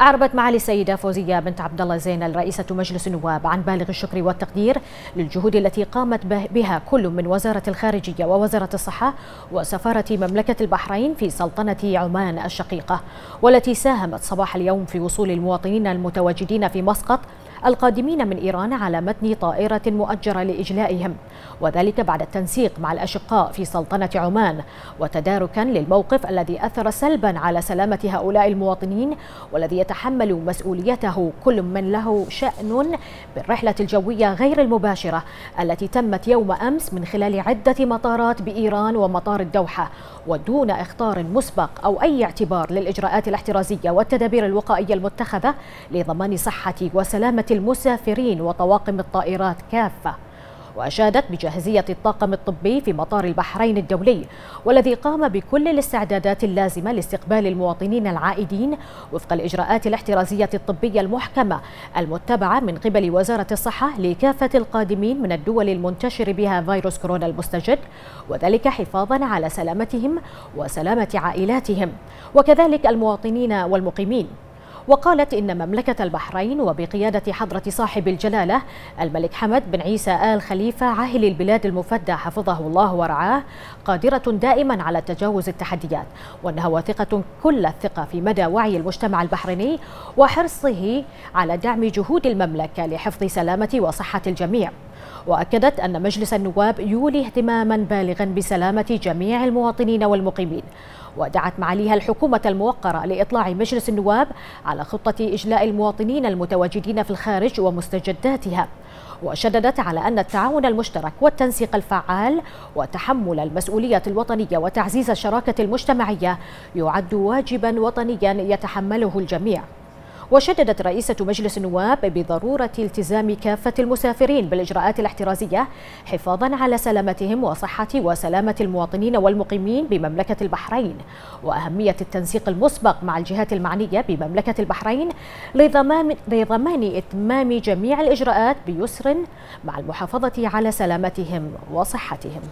أعربت معالي السيدة فوزية بنت عبد الله زين رئيسة مجلس النواب عن بالغ الشكر والتقدير للجهود التي قامت بها كل من وزارة الخارجية ووزارة الصحة وسفارة مملكة البحرين في سلطنة عمان الشقيقة والتي ساهمت صباح اليوم في وصول المواطنين المتواجدين في مسقط القادمين من إيران على متن طائرة مؤجرة لإجلائهم. وذلك بعد التنسيق مع الأشقاء في سلطنة عمان وتداركا للموقف الذي أثر سلبا على سلامة هؤلاء المواطنين والذي يتحمل مسؤوليته كل من له شأن بالرحلة الجوية غير المباشرة التي تمت يوم أمس من خلال عدة مطارات بإيران ومطار الدوحة ودون إخطار مسبق أو أي اعتبار للإجراءات الاحترازية والتدابير الوقائية المتخذة لضمان صحة وسلامة المسافرين وطواقم الطائرات كافة. وأشادت بجاهزية الطاقم الطبي في مطار البحرين الدولي والذي قام بكل الاستعدادات اللازمة لاستقبال المواطنين العائدين وفق الإجراءات الاحترازية الطبية المحكمة المتبعة من قبل وزارة الصحة لكافة القادمين من الدول المنتشر بها فيروس كورونا المستجد وذلك حفاظا على سلامتهم وسلامة عائلاتهم. وكذلك المواطنين والمقيمين. وقالت إن مملكة البحرين وبقيادة حضرة صاحب الجلالة الملك حمد بن عيسى آل خليفة عاهل البلاد المفدى حفظه الله ورعاه قادرة دائما على تجاوز التحديات وأنها واثقة كل الثقة في مدى وعي المجتمع البحريني وحرصه على دعم جهود المملكة لحفظ سلامة وصحة الجميع. وأكدت أن مجلس النواب يولي اهتماما بالغا بسلامة جميع المواطنين والمقيمين. ودعت معاليها الحكومة الموقرة لإطلاع مجلس النواب على خطة إجلاء المواطنين المتواجدين في الخارج ومستجداتها. وشددت على أن التعاون المشترك والتنسيق الفعال وتحمل المسؤولية الوطنية وتعزيز الشراكة المجتمعية يعد واجبا وطنيا يتحمله الجميع. وشددت رئيسة مجلس النواب بضرورة التزام كافة المسافرين بالإجراءات الاحترازية حفاظا على سلامتهم وصحة وسلامة المواطنين والمقيمين بمملكة البحرين. وأهمية التنسيق المسبق مع الجهات المعنية بمملكة البحرين لضمان, لضمان إتمام جميع الإجراءات بيسر مع المحافظة على سلامتهم وصحتهم.